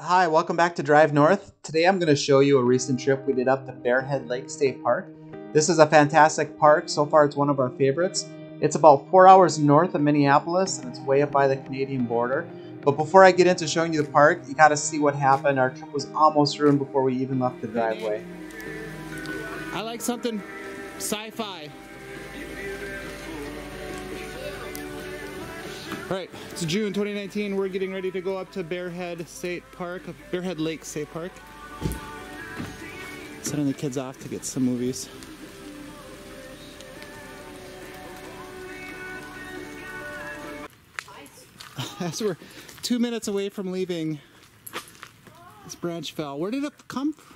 Hi, welcome back to Drive North. Today I'm going to show you a recent trip we did up to Bear Head Lake State Park. This is a fantastic park. So far, it's one of our favorites. It's about four hours north of Minneapolis and it's way up by the Canadian border. But before I get into showing you the park, you got to see what happened. Our trip was almost ruined before we even left the driveway. I like something sci-fi. All right, it's June 2019. We're getting ready to go up to Bear Head State Park, Bear Head Lake State Park. Sending the kids off to get some movies. As we're two minutes away from leaving, this branch fell. Where did it come from?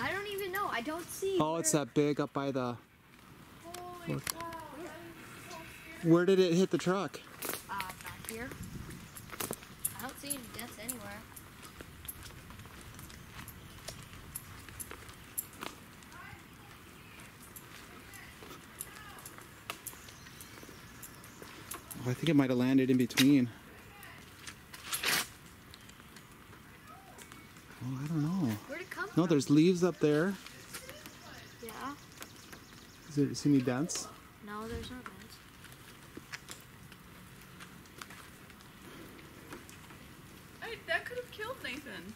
I don't even know. I don't see. Oh, it's that big up by the. Holy Where did it hit the truck? Here. I don't see any dents anywhere. Oh, I think it might have landed in between. Oh, I don't know. Where'd it come No, from? there's leaves up there. Yeah. Is there see any dents? No, there's no dents. I, that could have killed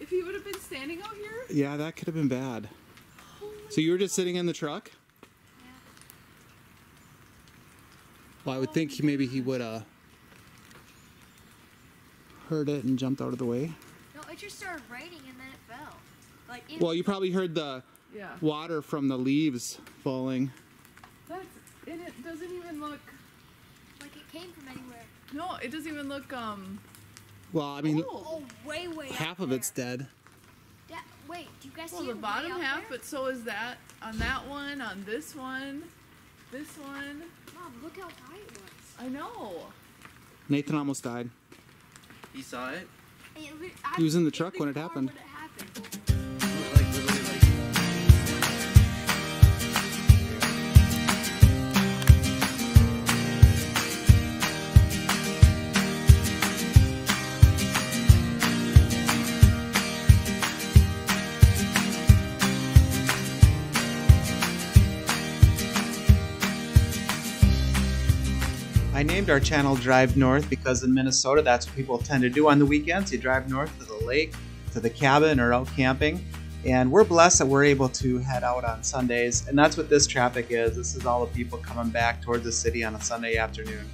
If he would have been standing out here. Yeah, that could have been bad. So you were just sitting in the truck? Well, I would think he- maybe he would have heard it and jumped out of the way. No, it just started raining and then it fell. Like it, Well, you probably heard the Yeah. water from the leaves falling. That's and it doesn't even look. like it came from anywhere. No, it doesn't even look. Um. Well, I mean, Oh, way, way half of it's dead. That, wait, do you guys Well, see the bottom half, there? but so is that on that one, on this one, this one. Mom, look how high it was. I know. Nathan almost died. He saw it. It li- He was in the I- truck when it car happened. Named our channel Drive North because in Minnesota, that's what people tend to do on the weekends. You drive north to the lake, to the cabin, or out camping. And we're blessed that we're able to head out on Sundays. And that's what this traffic is. This is all the people coming back towards the city on a Sunday afternoon.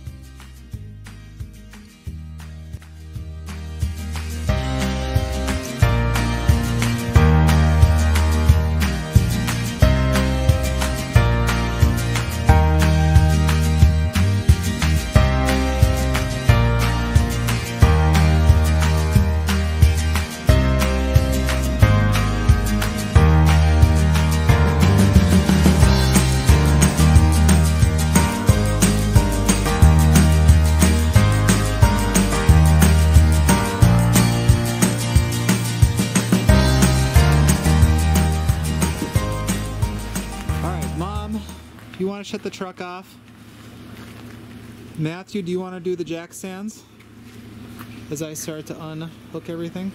Want to shut the truck off? Matthew, do you want to do the jack stands as I start to unhook everything?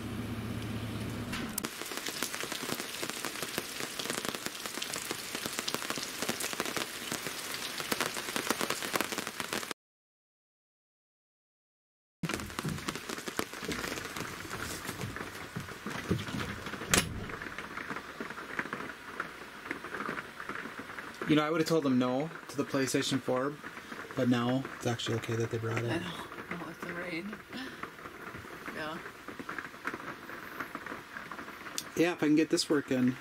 You know, I would have told them no to the PlayStation 4, but now it's actually okay that they brought it. I know. Oh, with the rain. Yeah. Yeah, if I can get this working,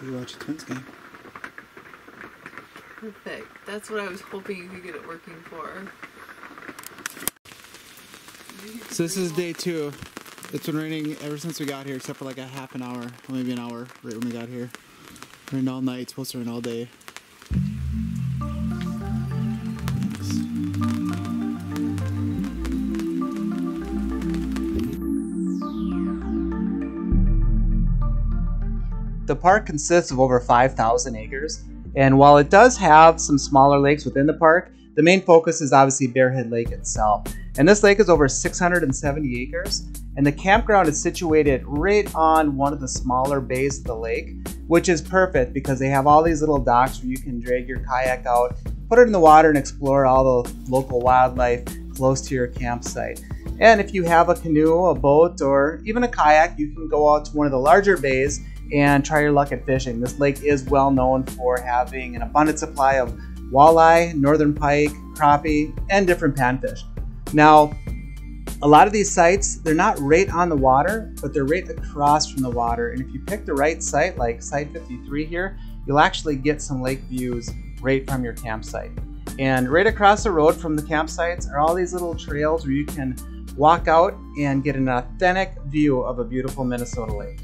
we watch a Twins game. Perfect. That's what I was hoping you could get it working for. So this is day two. It's been raining ever since we got here, except for like a half an hour, maybe an hour right when we got here. Rained all night, supposed to rain all day. The park consists of over 5,000 acres, and while it does have some smaller lakes within the park, the main focus is obviously Bear Head Lake itself. And this lake is over 670 acres, And the campground is situated right on one of the smaller bays of the lake, which is perfect because they have all these little docks where you can drag your kayak out, put it in the water, and explore all the local wildlife close to your campsite. And if you have a canoe, a boat, or even a kayak, you can go out to one of the larger bays and try your luck at fishing. This lake is well known for having an abundant supply of walleye, northern pike, crappie, and different panfish. Now, a lot of these sites, they're not right on the water, but they're right across from the water. And if you pick the right site, like Site 53 here, you'll actually get some lake views right from your campsite. And right across the road from the campsites are all these little trails where you can walk out and get an authentic view of a beautiful Minnesota lake.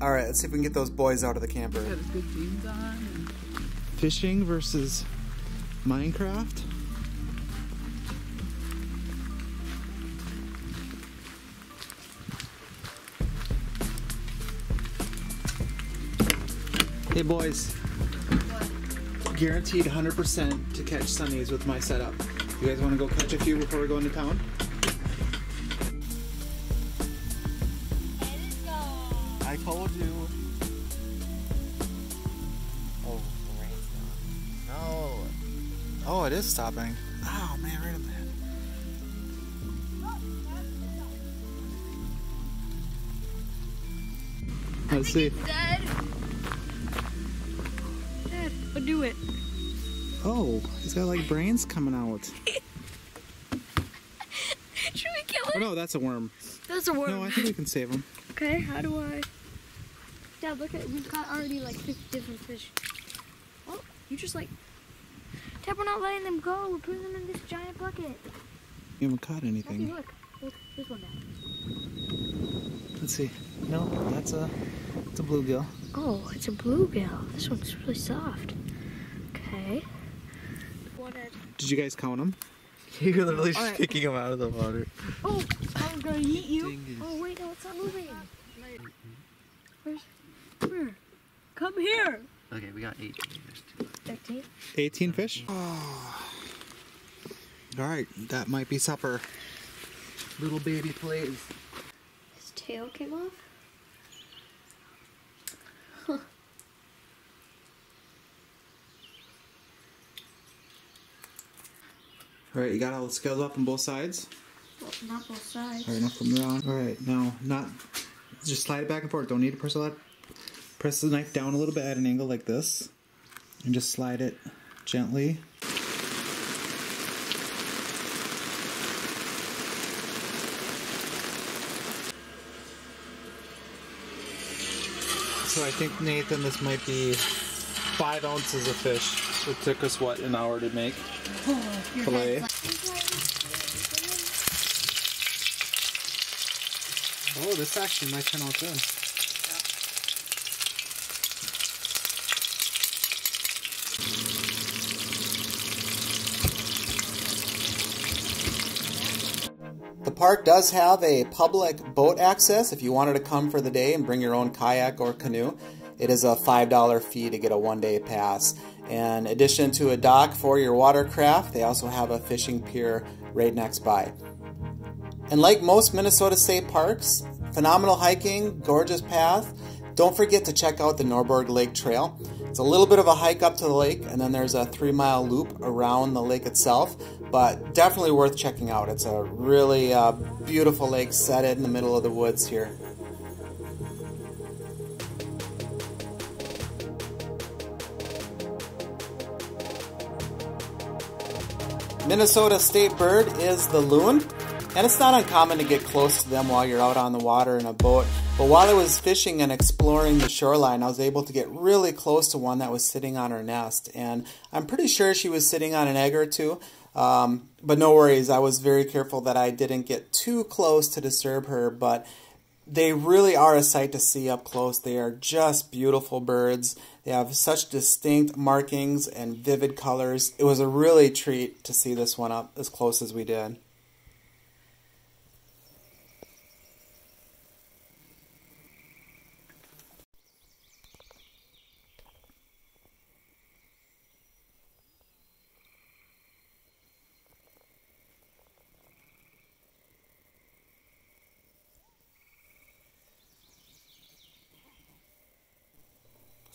All right, let's see if we can get those boys out of the camper. Got his good jeans on. Fishing versus Minecraft. Hey boys. Guaranteed 100% to catch sunnies with my setup. You guys want to go catch a few before we go into town? Told you. Oh, the rain's gone. No. Oh, it is stopping. Oh man, right up there. Let's see. Dead. Dad, I'll do it. Oh, he's got like brains coming out. Should we kill Oh no, that's a worm. That's a worm. No, I think we can save him. Okay, how do I? Dad, look at we've got already like 50 different fish. Oh, you just like. Dad, we're not letting them go. We're putting them in this giant bucket. You haven't caught Daddy, anything. look. Look, this one, Dad. Let's see. No, that's a, it's a bluegill. Oh, it's a bluegill. This one's really soft. Okay. Did you guys count them? You're literally Alright. kicking him out of the water. Oh, I was gonna eat you. Dingus. Oh wait, no, it's not moving. Where's? Where? Come here. Okay, we got eight. Thirteen. 18 fish? Oh. All right, that might be supper. Little baby plays. His tail came off. All right, you got all the scales up on both sides. Well, not both sides. All right, now from around. All right, now not. Just slide it back and forth. Don't need to press a lot. Press the knife down a little bit at an angle like this, and just slide it gently. So I think Nathan, this might be five ounces of fish. It took us what an hour to make. Fillet. Oh, this actually might turn out good. Park does have a public boat access if you wanted to come for the day and bring your own kayak or canoe. It is a $5 fee to get a one day pass. In addition to a dock for your watercraft, they also have a fishing pier right next by. And like most Minnesota state parks, phenomenal hiking, gorgeous path. Don't forget to check out the Norberg Lake Trail. It's a little bit of a hike up to the lake, and then there's a three mile loop around the lake itself, but definitely worth checking out. It's a really uh, beautiful lake set in the middle of the woods here. Minnesota state bird is the loon, and it's not uncommon to get close to them while you're out on the water in a boat. But while I was fishing and exploring the shoreline, I was able to get really close to one that was sitting on her nest, and I'm pretty sure she was sitting on an egg or two. Um, but no worries, I was very careful that I didn't get too close to disturb her. But they really are a sight to see up close. They are just beautiful birds. They have such distinct markings and vivid colors. It was a really treat to see this one up as close as we did.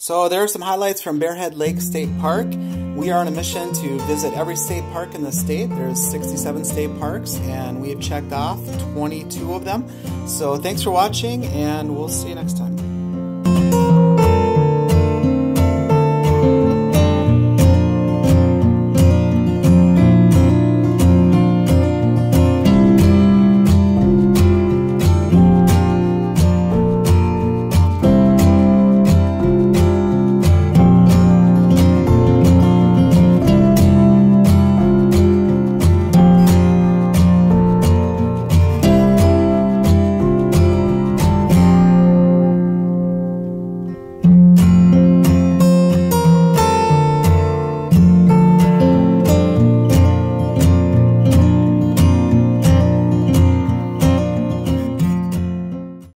So there are some highlights from Bear Head Lake State Park. We are on a mission to visit every state park in the state. There's 67 state parks and we have checked off 22 of them. So thanks for watching and we'll see you next time.